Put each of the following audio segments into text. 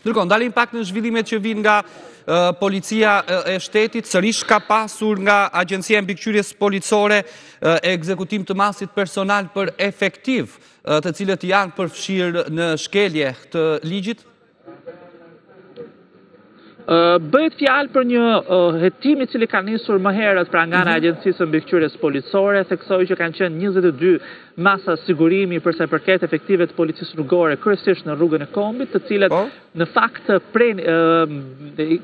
Ndërkohë, ndalim pak në zhvillimet që vijnë nga policia e shtetit, sërish ka pasur nga agjencia e mbikëqyrjes policore ekzekutim të masës personale për efektivë, të cilët janë përfshirë në shkelje të ligjit. Bëhet fjalë për një hetim i cili ka nisur më herët pra nga ana e agjencisë së mbikëqyrjes policore, theksoj që kanë qenë 22 masa sigurimi për sa i përket efektivëve të policisë rrugore, kryesisht në rrugën e Kombit, të cilët në fakt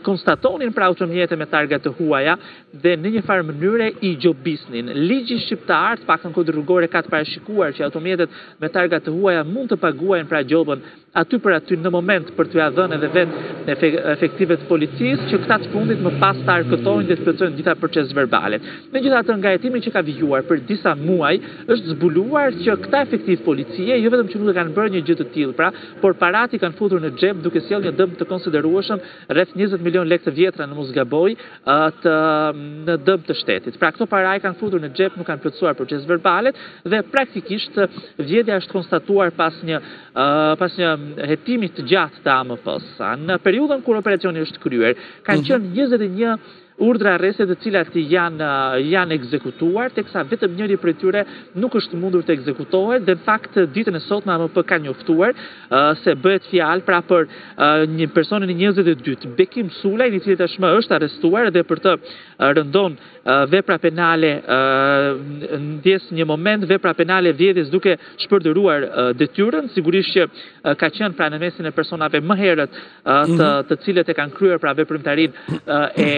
konstatonin pra automjete me targa të huaja dhe në një farë mënyre i gjobisnin. Ligji shqiptar, të paktën kodi rrugor ka të parashikuar që automjetet me targa të huaja mund të paguajnë pra gjobën aty për aty në moment për t'ua dhënë edhe vetë efektivëve të policisë që këta të fundit më pas ta arkëtojnë dhe të plotësojnë të gjitha procesverbalet. Megjithatë, nga hetimi që ka vijuar për disa muaj, është zbuluar që këta efektivë policie jo vetëm që nuk e kanë bërë një gjë të tillë, pra, por paratë i kanë futur në xhep duke sjellë një dëm të konsiderueshëm rreth 20 milionë lekë të vjetra në mos gaboj në dëm të shtetit. Pra, këto para i kanë futur në xhep, nuk kanë plotësuar procesverbalet dhe praktikisht vjedhja është konstatuar pas një pas një hetimi të gjatë të AMP-së, në periudhën kur operacioni është kryer, kanë mhm. qenë 21 urdhra arreste të cilat janë janë ekzekutuar, teksa vetëm njëri prej tyre nuk është mundur të ekzekutohet dhe në fakt ditën e sotme AMP ka njoftuar se bëhet fjalë pra për personin e 22-të Bekim Sulaj, i cili tashmë është arrestuar dhe për të rëndon vepra penale ndjesë një moment vepra penale e vjedhjes duke shpërdoruar detyrën sigurisht që ka qenë pra në mesin e personave më herët mhm. të të cilët e kanë kryer pra veprimtarinë e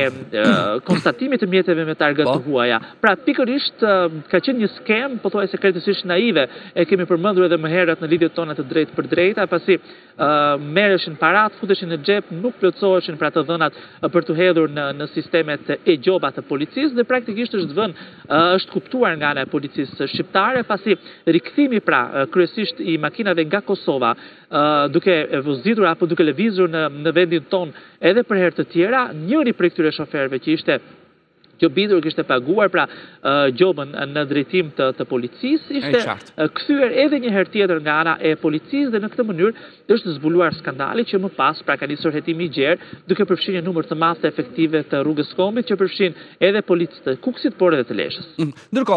konstatimit të mjeteve me targa të huaja pra pikërisht ka qenë një skemë pothuajse krejtësisht naive e kemi përmendur edhe më herët në lidhjet tona të drejtpërdrejta pasi merreshin paratë, futeshin në xhep, nuk plotësoheshin pra të dhënat për t'u hedhur në në sistemet e-gjoba të policisë dhe praktikisht është vënë është kuptuar nga ana e policisë shqiptare pasi rikthimi pra kryesisht i makinave nga Kosova duke vozitur apo duke lëvizur në në vendin tonë edhe për herë të tjera, njëri prej këtyre shoferëve që ishte gjobitur kishte paguar pra gjobën në drejtim të, të policisë, ishte kthyer edhe një herë tjetër nga ana e policisë dhe në këtë mënyrë është zbuluar skandali që më pas pra ka nisur hetimi i gjerë, duke përfshirë një numër të madh të efektivëve të rrugës së Kombit që përfshijnë edhe policë të Kukësit, por edhe të Lezhës. Mm, ndërkohë,